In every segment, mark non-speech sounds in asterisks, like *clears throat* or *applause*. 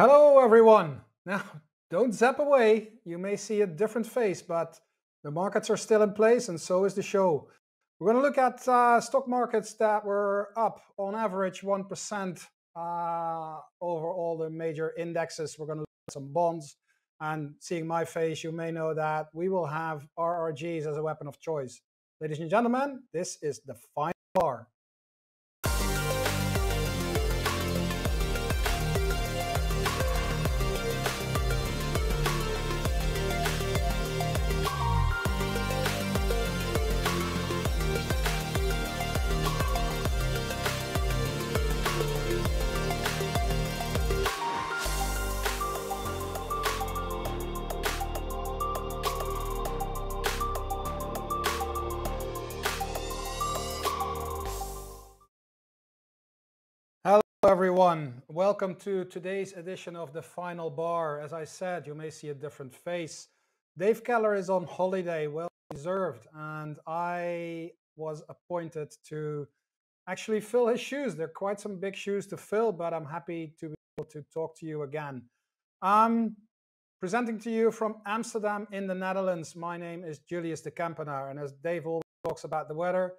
Hello, everyone. Now, *laughs* don't zap away. You may see a different face, but the markets are still in place, and so is the show. We're going to look at uh, stock markets that were up on average 1% uh, over all the major indexes. We're going to look at some bonds. And seeing my face, you may know that we will have RRGs as a weapon of choice. Ladies and gentlemen, this is the final bar. Everyone. Welcome to today's edition of the Final Bar. As I said, you may see a different face. Dave Keller is on holiday, well deserved, and I was appointed to actually fill his shoes. They're quite some big shoes to fill, but I'm happy to be able to talk to you again. Um, presenting to you from Amsterdam in the Netherlands, my name is Julius de Kempenaer, and as Dave always talks about the weather,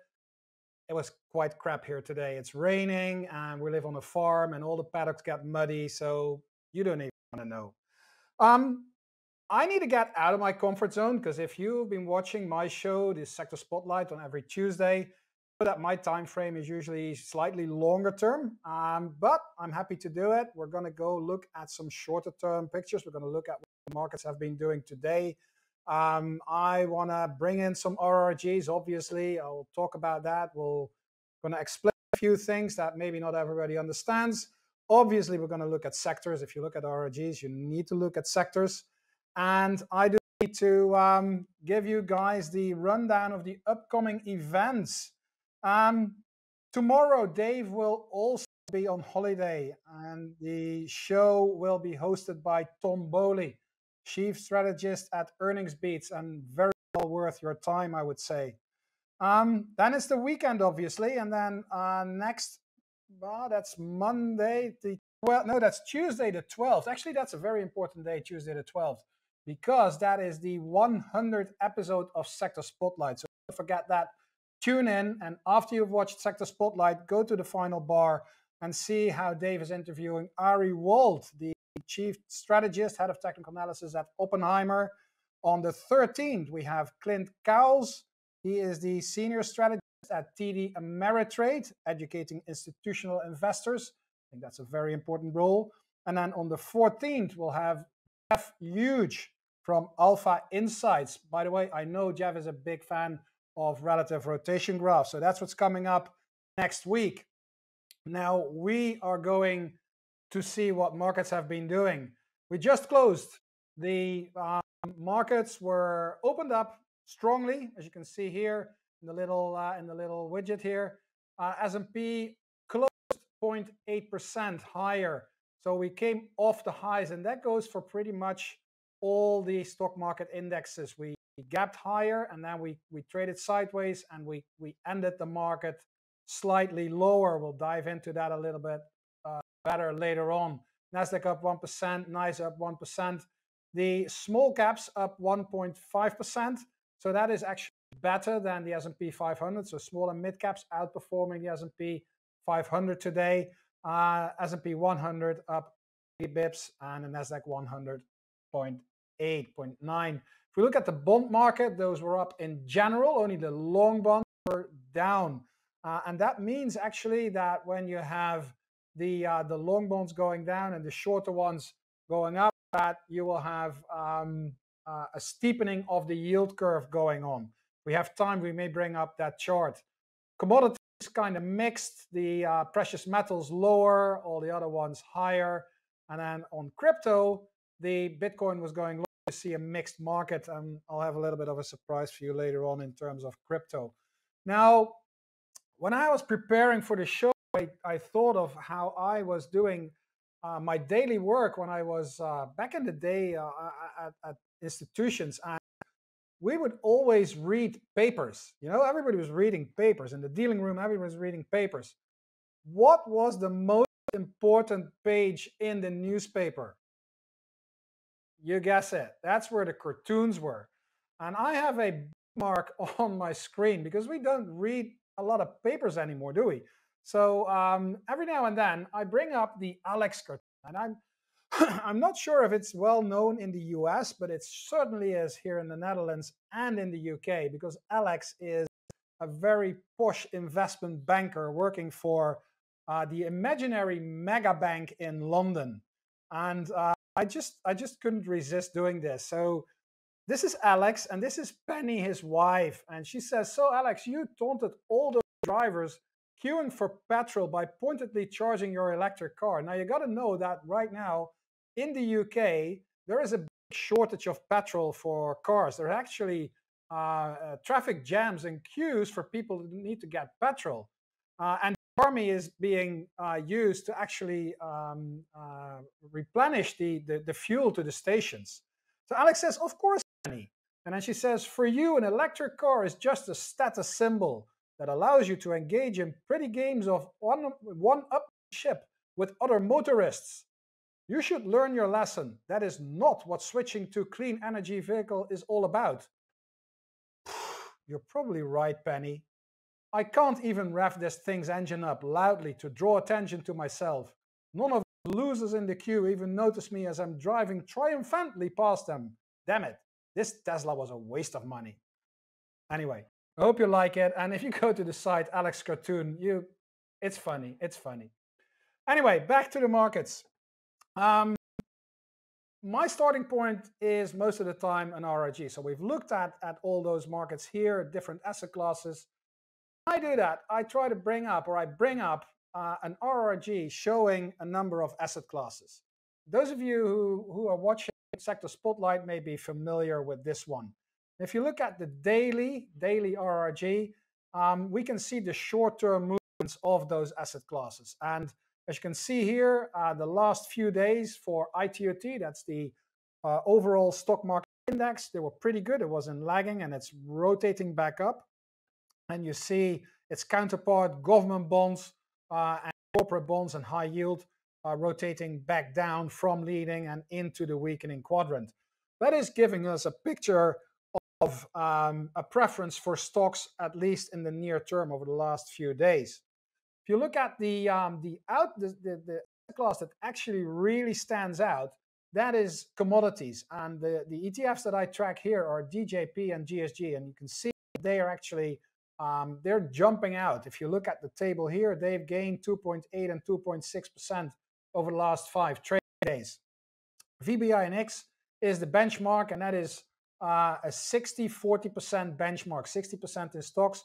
it was quite crap here today. It's raining and we live on a farm and all the paddocks get muddy, so you don't even want to know. Um, I need to get out of my comfort zone because if you've been watching my show, the Sector Spotlight on every Tuesday, that my time frame is usually slightly longer term, um, but I'm happy to do it. We're going to go look at some shorter term pictures. We're going to look at what the markets have been doing today. Um, I want to bring in some RRGs, obviously. I'll talk about that. We're going to explain a few things that maybe not everybody understands. Obviously, we're going to look at sectors. If you look at RRGs, you need to look at sectors. And I do need to um, give you guys the rundown of the upcoming events. Um, tomorrow, Dave will also be on holiday, and the show will be hosted by Tom Bowley chief strategist at Earnings Beats, and very well worth your time, I would say. Um, then it's the weekend, obviously, and then uh, next, well, that's Monday. The well, no, that's Tuesday the twelfth. Actually, that's a very important day, Tuesday the twelfth, because that is the 100th episode of Sector Spotlight. So don't forget that. Tune in, and after you've watched Sector Spotlight, go to the final bar and see how Dave is interviewing Ari Wald, the chief strategist, head of technical analysis at Oppenheimer. On the 13th, we have Clint Cowles. He is the senior strategist at TD Ameritrade, educating institutional investors. I think that's a very important role. And then on the 14th, we'll have Jeff Huge from Alpha Insights. By the way, I know Jeff is a big fan of relative rotation graphs. So that's what's coming up next week. Now, we are going to see what markets have been doing. We just closed. The um, markets were opened up strongly, as you can see here in the little uh, in the little widget here. Uh, S&P closed 0.8% higher. So we came off the highs, and that goes for pretty much all the stock market indexes. We gapped higher, and then we we traded sideways, and we we ended the market slightly lower. We'll dive into that a little bit better later on. Nasdaq up 1%, NYSE up 1%. The small caps up 1.5%. So that is actually better than the S&P 500. So small and mid caps outperforming the S&P 500 today. Uh, S&P 100 up 8 bips and the Nasdaq 100.8.9. If we look at the bond market, those were up in general. Only the long bonds were down. Uh, and that means actually that when you have the uh, the long bonds going down and the shorter ones going up, that you will have um, uh, a steepening of the yield curve going on. We have time, we may bring up that chart. Commodities kind of mixed, the uh, precious metals lower, all the other ones higher. And then on crypto, the Bitcoin was going low. You see a mixed market, and I'll have a little bit of a surprise for you later on in terms of crypto. Now, when I was preparing for the show, I, I thought of how I was doing uh, my daily work when I was uh, back in the day uh, at, at, institutions. And we would always read papers. You know, everybody was reading papers in the dealing room. Everybody was reading papers. What was the most important page in the newspaper? You guess it. That's where the cartoons were. And I have a mark *laughs* on my screen because we don't read a lot of papers anymore, do we? So um, every now and then I bring up the Alex cartoon. And I'm *clears throat* I'm not sure if it's well known in the US, but it certainly is here in the Netherlands and in the UK because Alex is a very posh investment banker working for uh, the imaginary mega bank in London. And uh, I just I just couldn't resist doing this. So this is Alex and this is Penny, his wife. And she says, So Alex, you taunted all the drivers queuing for petrol by pointedly charging your electric car. Now you got to know that right now in the UK, there is a shortage of petrol for cars. There are actually uh, uh, traffic jams and queues for people who need to get petrol. Uh, and the army is being uh, used to actually um, uh, replenish the, the, the, fuel to the stations. So Alex says, Of course, Annie. And then she says, For you, an electric car is just a status symbol that allows you to engage in pretty games of one, up ship with other motorists. You should learn your lesson. That is not what switching to clean energy vehicle is all about. *sighs* You're probably right, Penny. I can't even rev this thing's engine up loudly to draw attention to myself. None of the losers in the queue even notice me as I'm driving triumphantly past them. Damn it, this Tesla was a waste of money. Anyway, I hope you like it. And if you go to the site Alex Cartoon, you it's funny. It's funny. Anyway, back to the markets. Um, my starting point is most of the time an RRG. So we've looked at, at all those markets here, different asset classes. I do that. I try to bring up, or I bring up uh, an RRG showing a number of asset classes. Those of you who, who are watching Sector Spotlight may be familiar with this one. If you look at the daily, daily RRG, um, we can see the short-term movements of those asset classes. And as you can see here, uh, the last few days for ITOT, that's the uh, overall stock market index, they were pretty good. It wasn't lagging and it's rotating back up. And you see its counterpart, government bonds uh, and corporate bonds and high yield, uh, rotating back down from leading and into the weakening quadrant. That is giving us a picture of um, a preference for stocks, at least in the near term over the last few days. If you look at the um, the out the, the, the class that actually really stands out, that is commodities. And the, the ETFs that I track here are DJP and GSG, and you can see they are actually um, they're jumping out. If you look at the table here, they've gained 2.8 and 2.6 percent over the last five trade days. VBINX is the benchmark, and that is uh, a 60 40% benchmark 60% in stocks,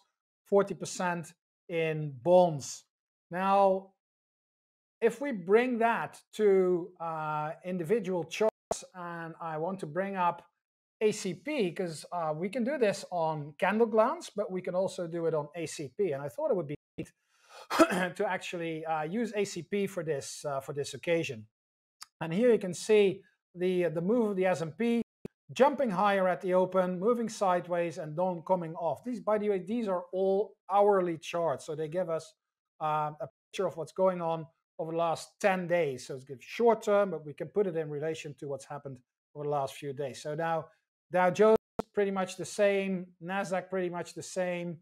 40% in bonds. Now, if we bring that to uh, individual charts, and I want to bring up ACP because uh, we can do this on Candle Glance, but we can also do it on ACP. And I thought it would be neat *coughs* to actually uh, use ACP for this uh, for this occasion. And here you can see the the move of the S&P jumping higher at the open, moving sideways, and then coming off. These, by the way, these are all hourly charts, so they give us uh, a picture of what's going on over the last 10 days. So it's short term, but we can put it in relation to what's happened over the last few days. So now Dow Jones pretty much the same, Nasdaq pretty much the same,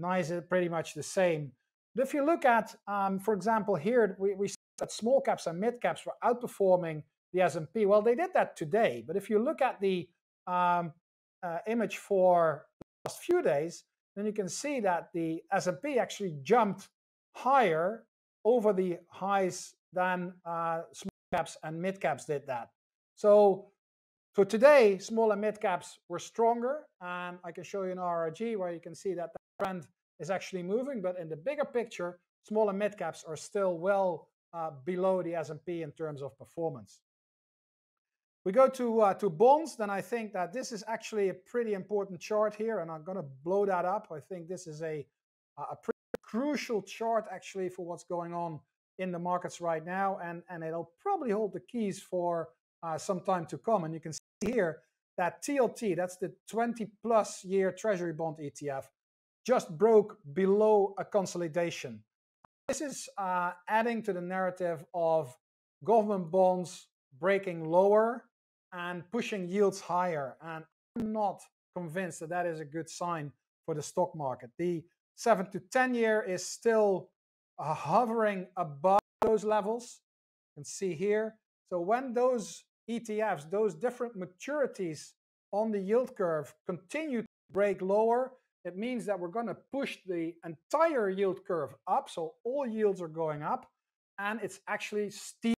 NYSE pretty much the same. But if you look at, um, for example, here we, we see that small caps and mid caps were outperforming the S&P. Well, they did that today, but if you look at the um, uh, image for the last few days, then you can see that the S&P actually jumped higher over the highs than uh, small caps and mid caps did that. So for today, small and mid caps were stronger, and I can show you an RRG where you can see that the trend is actually moving. But in the bigger picture, small and mid caps are still well uh, below the S&P in terms of performance. We go to, uh, to bonds, then I think that this is actually a pretty important chart here, and I'm going to blow that up. I think this is a, a pretty crucial chart actually for what's going on in the markets right now, and, and it'll probably hold the keys for uh, some time to come. And you can see here that TLT, that's the 20 plus year Treasury bond ETF, just broke below a consolidation. this is uh, adding to the narrative of government bonds breaking lower and pushing yields higher. And I'm not convinced that that is a good sign for the stock market. The 7 to 10 year is still uh, hovering above those levels. You can see here. So when those ETFs, those different maturities on the yield curve continue to break lower, it means that we're going to push the entire yield curve up. So all yields are going up and it's actually steepening.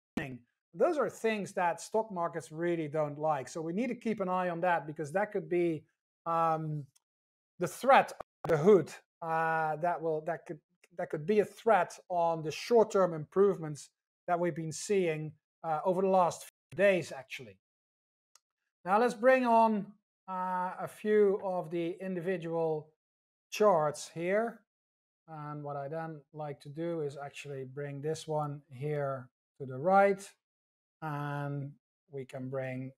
Those are things that stock markets really don't like. So we need to keep an eye on that because that could be um, the threat the hood uh, that will that could that could be a threat on the short-term improvements that we've been seeing uh, over the last few days, actually. Now let's bring on uh, a few of the individual charts here. And what I then like to do is actually bring this one here to the right. And we can bring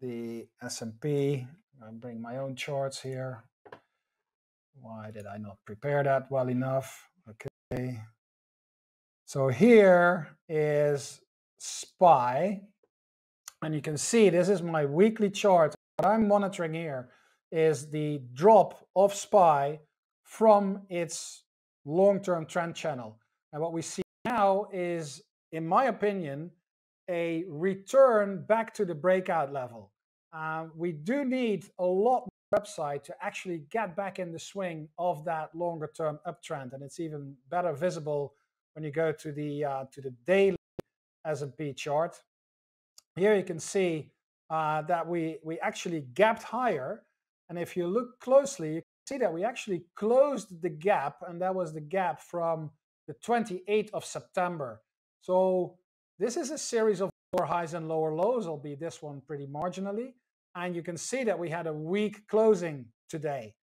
the S&P. I bring my own charts here. Why did I not prepare that well enough? Okay. So here is SPY. And you can see this is my weekly chart. What I'm monitoring here is the drop of SPY from its long-term trend channel. And what we see now is, in my opinion, a return back to the breakout level. Uh, we do need a lot more upside to actually get back in the swing of that longer term uptrend. And it's even better visible when you go to the, uh, to the daily S&P chart. Here you can see uh, that we, we actually gapped higher and if you look closely, you can see that we actually closed the gap, and that was the gap from the 28th of September. So this is a series of lower highs and lower lows, albeit this one pretty marginally. And you can see that we had a weak closing today.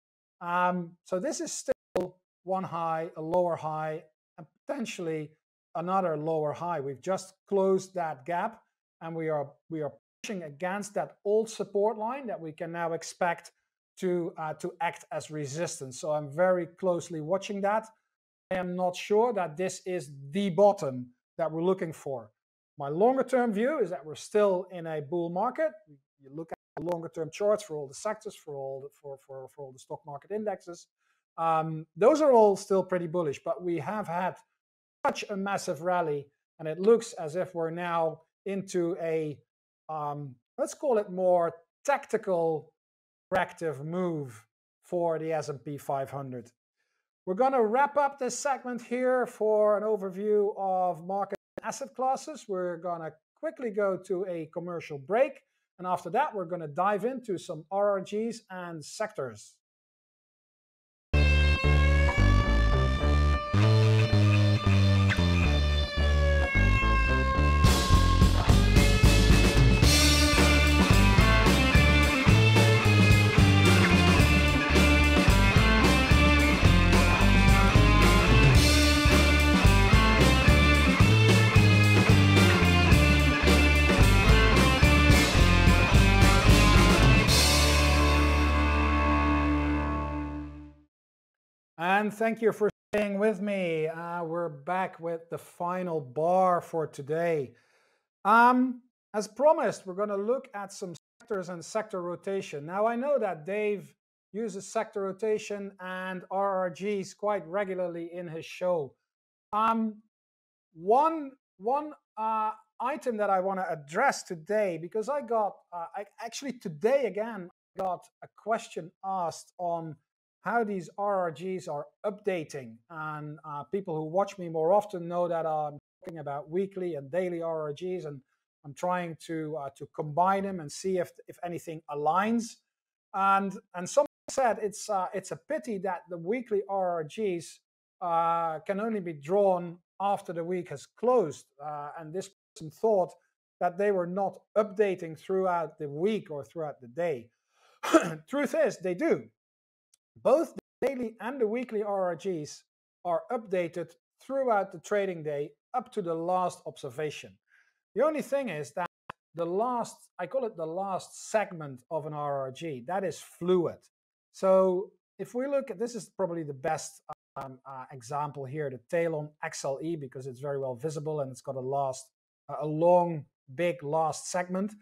Um, so this is still one high, a lower high, and potentially another lower high. We've just closed that gap, and we are we are pushing against that old support line that we can now expect to, uh, to act as resistance. So I'm very closely watching that. I am not sure that this is the bottom that we're looking for. My longer term view is that we're still in a bull market. You look at the longer term charts for all the sectors, for all the, for, for, for all the stock market indexes. Um, those are all still pretty bullish, but we have had such a massive rally, and it looks as if we're now into a um, let's call it more tactical corrective move for the S&P 500. We're going to wrap up this segment here for an overview of market asset classes. We're going to quickly go to a commercial break. And after that, we're going to dive into some RRGs and sectors. And thank you for staying with me. Uh, we're back with the final bar for today. Um, as promised, we're going to look at some sectors and sector rotation. Now, I know that Dave uses sector rotation and RRGs quite regularly in his show. Um, one one uh, item that I want to address today, because I got, uh, I, actually today again, got a question asked on how these RRGs are updating. And uh, people who watch me more often know that I'm talking about weekly and daily RRGs, and I'm trying to uh, to combine them and see if if anything aligns. And and someone said it's uh, it's a pity that the weekly RRGs uh, can only be drawn after the week has closed. Uh, and this person thought that they were not updating throughout the week or throughout the day. *clears throat* Truth is, they do. Both the daily and the weekly RRGs are updated throughout the trading day up to the last observation. The only thing is that the last, I call it the last segment of an RRG, that is fluid. So if we look at this is probably the best um, uh, example here, the tail on XLE, because it's very well visible and it's got a last, a long, big last segment.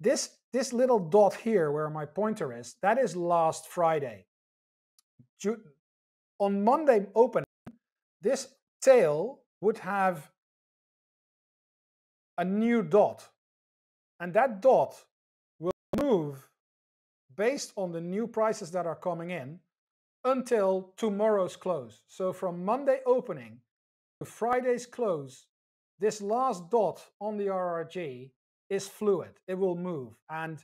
This, this little dot here where my pointer is, that is last Friday. On Monday opening, this tail would have a new dot. And that dot will move based on the new prices that are coming in until tomorrow's close. So from Monday opening to Friday's close, this last dot on the RRG is fluid. It will move. And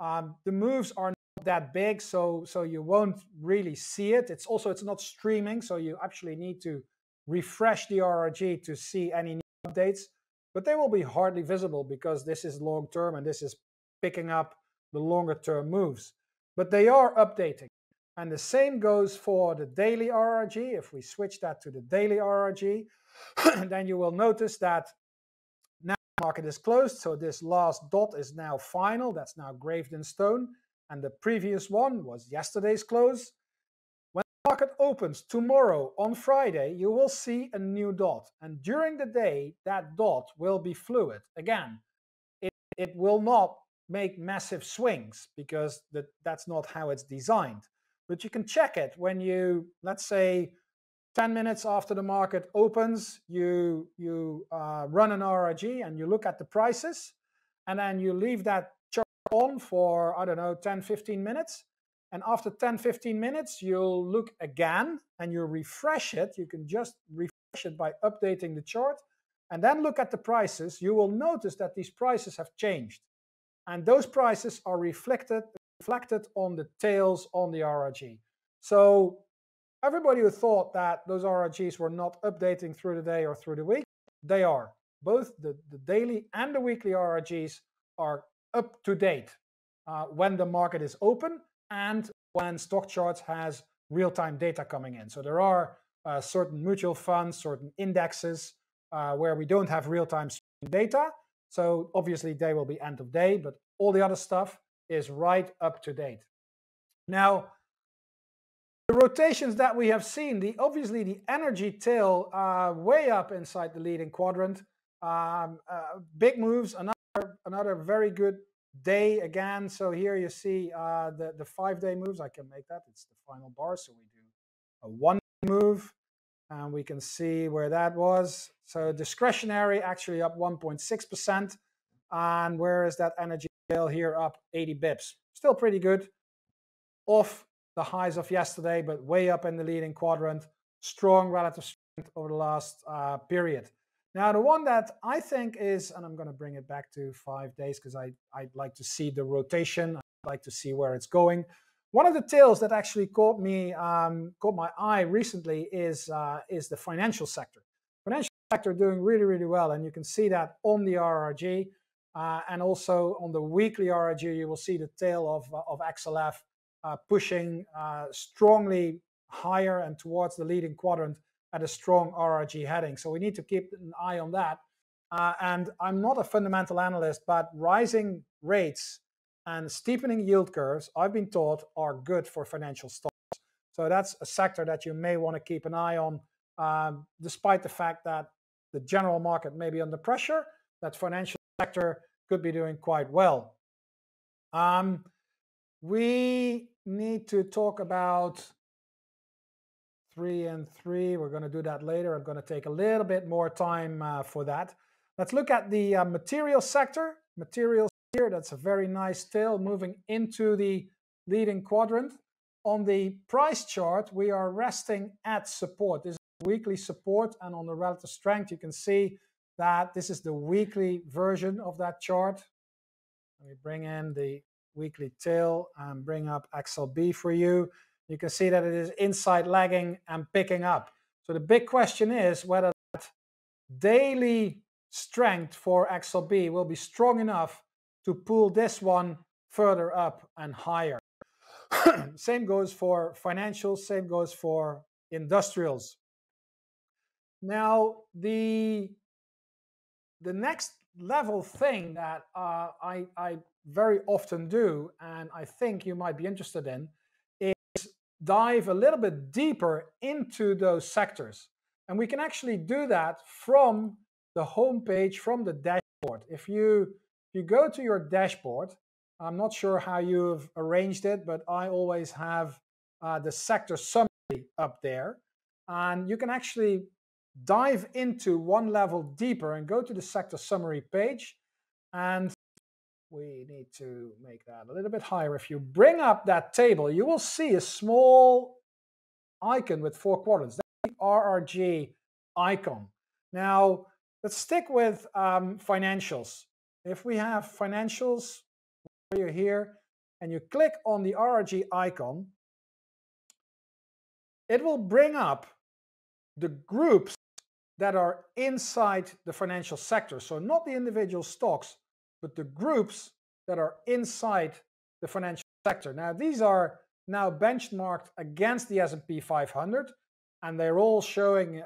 um, the moves are not that big, so, so you won't really see it. It's also, it's not streaming, so you actually need to refresh the RRG to see any updates. But they will be hardly visible because this is long term and this is picking up the longer term moves. But they are updating. And the same goes for the daily RRG. If we switch that to the daily RRG, *clears throat* then you will notice that market is closed. So this last dot is now final. That's now graved in stone. And the previous one was yesterday's close. When the market opens tomorrow on Friday, you will see a new dot. And during the day, that dot will be fluid. Again, it, it will not make massive swings because that, that's not how it's designed but you can check it when you, let's say, 10 minutes after the market opens, you, you uh, run an RRG and you look at the prices, and then you leave that chart on for, I don't know, 10, 15 minutes. And after 10, 15 minutes, you'll look again and you refresh it. You can just refresh it by updating the chart and then look at the prices. You will notice that these prices have changed. And those prices are reflected reflected on the tails on the RRG. So everybody who thought that those RRGs were not updating through the day or through the week, they are. Both the, the daily and the weekly RRGs are up to date uh, when the market is open and when stock charts has real-time data coming in. So there are uh, certain mutual funds, certain indexes uh, where we don't have real-time data. So obviously they will be end of day, but all the other stuff is right up to date. Now, rotations that we have seen, the obviously the energy tail uh, way up inside the leading quadrant. Um, uh, big moves, another another very good day again. So here you see uh, the the five day moves. I can make that. It's the final bar. So we do a one move, and we can see where that was. So discretionary actually up 1.6 percent, and where is that energy tail here up 80 bips. Still pretty good. Off the highs of yesterday, but way up in the leading quadrant. Strong relative strength over the last uh, period. Now, the one that I think is, and I'm going to bring it back to five days because I, I'd like to see the rotation. I'd like to see where it's going. One of the tails that actually caught me, um, caught my eye recently is, uh, is the financial sector. Financial sector doing really, really well. And you can see that on the RRG. Uh, and also on the weekly RRG, you will see the tail of, uh, of XLF pushing uh, strongly higher and towards the leading quadrant at a strong RRG heading. So we need to keep an eye on that. Uh, and I'm not a fundamental analyst, but rising rates and steepening yield curves, I've been taught, are good for financial stocks. So that's a sector that you may want to keep an eye on, um, despite the fact that the general market may be under pressure, that financial sector could be doing quite well. Um, we need to talk about three and three. We're going to do that later. I'm going to take a little bit more time uh, for that. Let's look at the uh, material sector. Materials here, that's a very nice tail moving into the leading quadrant. On the price chart, we are resting at support. This is weekly support, and on the relative strength, you can see that. This is the weekly version of that chart. Let me bring in the weekly tail and bring up XLB for you. You can see that it is inside lagging and picking up. So the big question is whether that daily strength for XLB will be strong enough to pull this one further up and higher. *clears throat* same goes for financials, same goes for industrials. Now, the the next level thing that uh, I, I very often do, and I think you might be interested in, is dive a little bit deeper into those sectors. And we can actually do that from the home page, from the dashboard. If you, if you go to your dashboard, I'm not sure how you've arranged it, but I always have uh, the sector summary up there. And you can actually dive into one level deeper and go to the sector summary page. And we need to make that a little bit higher. If you bring up that table, you will see a small icon with four quadrants. That's the RRG icon. Now, let's stick with um, financials. If we have financials, you're here, and you click on the RRG icon, it will bring up the groups that are inside the financial sector. So not the individual stocks, but the groups that are inside the financial sector. Now, these are now benchmarked against the S&P 500, and they're all showing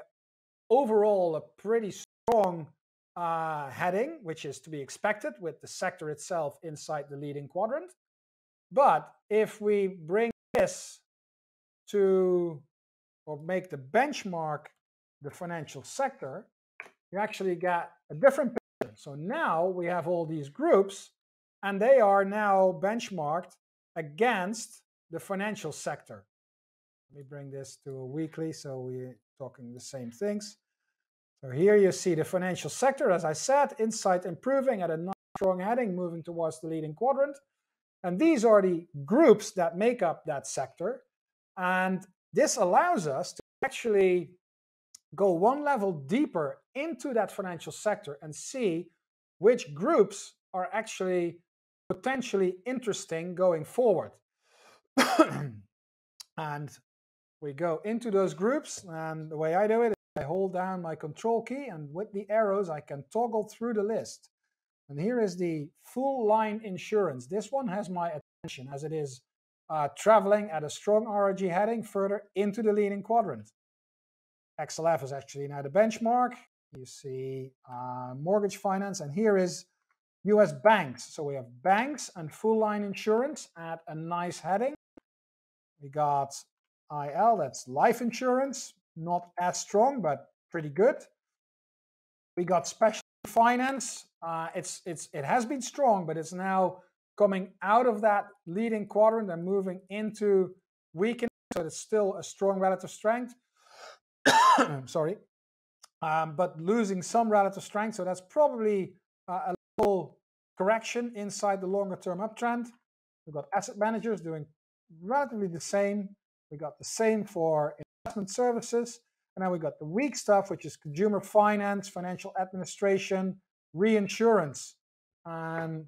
overall a pretty strong uh, heading, which is to be expected with the sector itself inside the leading quadrant. But if we bring this to, or make the benchmark the financial sector, you actually get a different picture. So now we have all these groups, and they are now benchmarked against the financial sector. Let me bring this to a weekly so we're talking the same things. So here you see the financial sector, as I said, insight improving at a nice strong heading, moving towards the leading quadrant. And these are the groups that make up that sector. And this allows us to actually go one level deeper into that financial sector and see which groups are actually potentially interesting going forward. *coughs* and we go into those groups, and the way I do it I hold down my control key and with the arrows I can toggle through the list. And here is the full line insurance. This one has my attention as it is uh, traveling at a strong RRG heading further into the leading quadrant. XLF is actually now the benchmark. You see uh, mortgage finance, and here is US banks. So we have banks and full line insurance at a nice heading. We got IL, that's life insurance, not as strong, but pretty good. We got special finance. Uh, it's it's it has been strong, but it's now coming out of that leading quadrant and moving into weakening. So it's still a strong relative strength. *coughs* Sorry, um, but losing some relative strength. So that's probably uh, a little correction inside the longer term uptrend. We've got asset managers doing relatively the same. We got the same for investment services. And then we got the weak stuff, which is consumer finance, financial administration, reinsurance. And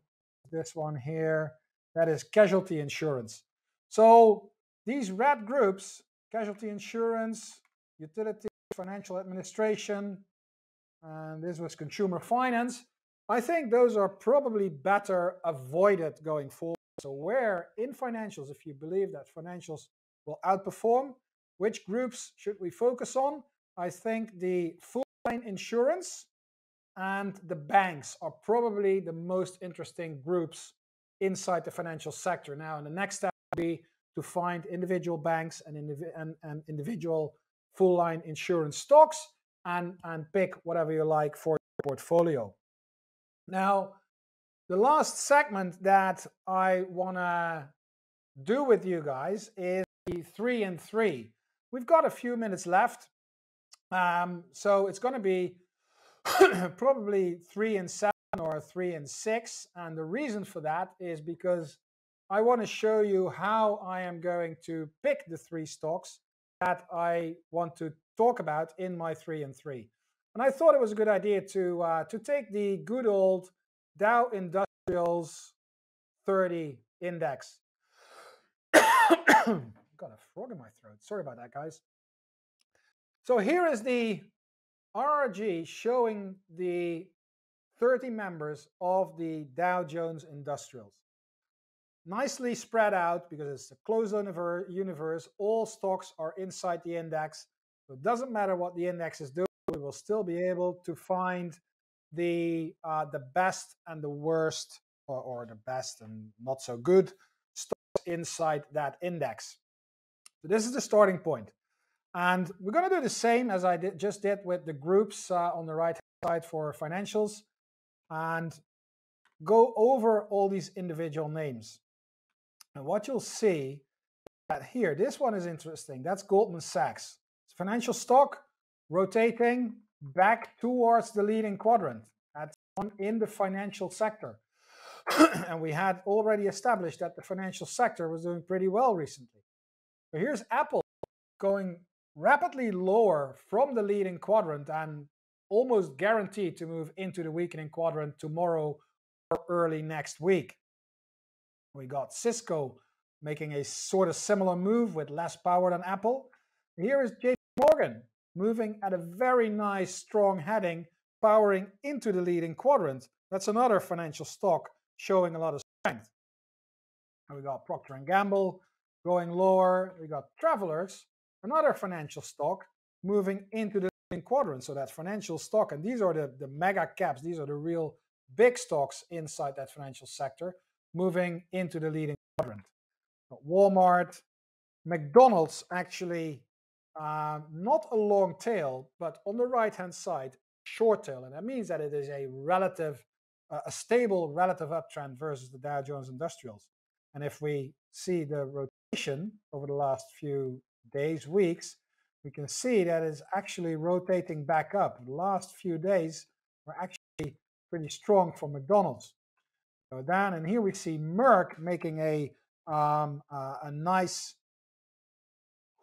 this one here, that is casualty insurance. So these red groups, casualty insurance, utility, financial administration, and this was consumer finance. I think those are probably better avoided going forward. So where in financials, if you believe that financials will outperform, which groups should we focus on? I think the full line insurance and the banks are probably the most interesting groups inside the financial sector. Now, and the next step will be to find individual banks and, and, and individual full line insurance stocks and, and pick whatever you like for your portfolio. Now, the last segment that I want to do with you guys is the three and three. We've got a few minutes left. Um, so it's going to be *coughs* probably three and seven or three and six. And the reason for that is because I want to show you how I am going to pick the three stocks that I want to talk about in my three and three. And I thought it was a good idea to uh, to take the good old Dow Industrials 30 index *coughs* got a frog in my throat. Sorry about that, guys. So here is the RRG showing the 30 members of the Dow Jones Industrials. Nicely spread out because it's a closed universe. All stocks are inside the index. So it doesn't matter what the index is doing, we will still be able to find the uh, the best and the worst, or, or the best and not so good stocks inside that index. So this is the starting point. And we're going to do the same as I did, just did with the groups uh, on the right side for financials and go over all these individual names. And what you'll see that here, this one is interesting. That's Goldman Sachs. It's financial stock rotating back towards the leading quadrant. That's in the financial sector. *clears throat* and we had already established that the financial sector was doing pretty well recently. So here's Apple going rapidly lower from the leading quadrant and almost guaranteed to move into the weakening quadrant tomorrow or early next week. We got Cisco making a sort of similar move with less power than Apple. Here is JP Morgan moving at a very nice strong heading, powering into the leading quadrant. That's another financial stock showing a lot of strength. And we got Procter & Gamble going lower. We got Travelers, another financial stock, moving into the leading quadrant. So that's financial stock. And these are the, the mega caps. These are the real big stocks inside that financial sector, moving into the leading quadrant. Walmart, McDonald's actually uh, not a long tail, but on the right-hand side, short tail. And that means that it is a relative uh, a stable relative uptrend versus the Dow Jones Industrials. And if we see the rotation over the last few days, weeks, we can see that it's actually rotating back up. The last few days were actually pretty strong for McDonald's. Go down, and here we see Merck making a um, uh, a nice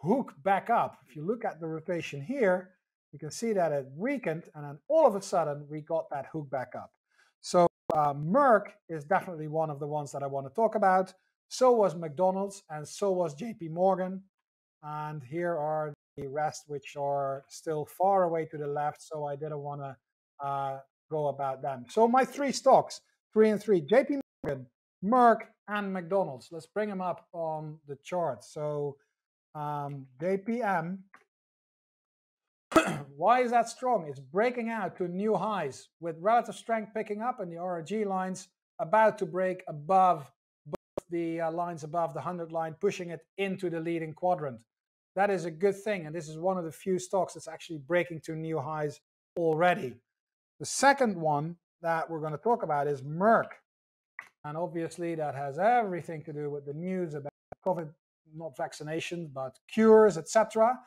hook back up. If you look at the rotation here, you can see that it weakened, and then all of a sudden we got that hook back up. So uh, Merck is definitely one of the ones that I want to talk about. So was McDonald's and so was JP Morgan. And here are the rest, which are still far away to the left. So I didn't want to uh, go about them. So my three stocks, three and three, JP Morgan, Merck, and McDonald's. Let's bring them up on the chart. So um, JPM *clears throat* why is that strong? It's breaking out to new highs with relative strength picking up and the RRG lines about to break above both the uh, lines above the 100 line, pushing it into the leading quadrant. That is a good thing. And this is one of the few stocks that's actually breaking to new highs already. The second one that we're going to talk about is Merck. And obviously, that has everything to do with the news about COVID, not vaccinations, but cures, etc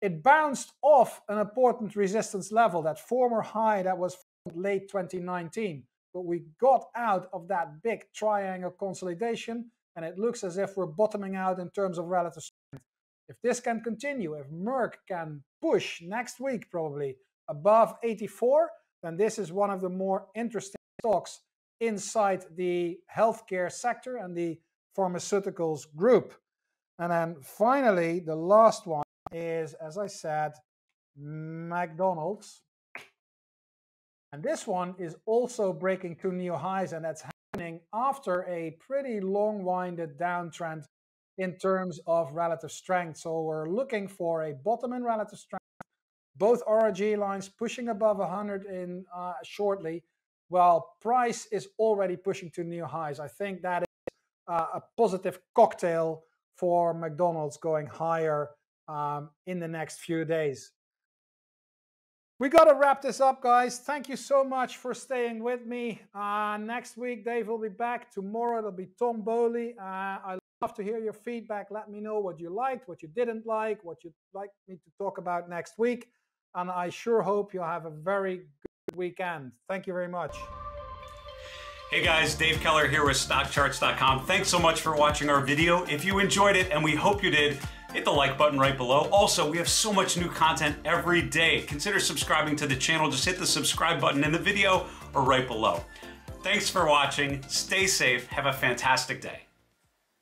it bounced off an important resistance level, that former high that was from late 2019. But we got out of that big triangle consolidation, and it looks as if we're bottoming out in terms of relative strength. If this can continue, if Merck can push next week probably above 84, then this is one of the more interesting stocks inside the healthcare sector and the pharmaceuticals group. And then finally, the last one is, as I said, McDonald's. And this one is also breaking two new highs, and that's happening after a pretty long-winded downtrend in terms of relative strength. So we're looking for a bottom in relative strength, both RRG lines pushing above 100 in uh, shortly, while price is already pushing to new highs. I think that is uh, a positive cocktail for McDonald's going higher um, in the next few days. We got to wrap this up, guys. Thank you so much for staying with me. Uh, next week, Dave will be back. Tomorrow, it'll be Tom Bowley. Uh, I love to hear your feedback. Let me know what you liked, what you didn't like, what you'd like me to talk about next week. And I sure hope you'll have a very good weekend. Thank you very much. Hey guys, Dave Keller here with StockCharts.com. Thanks so much for watching our video. If you enjoyed it, and we hope you did, hit the like button right below. Also, we have so much new content every day. Consider subscribing to the channel. Just hit the subscribe button in the video or right below. Thanks for watching. Stay safe. Have a fantastic day.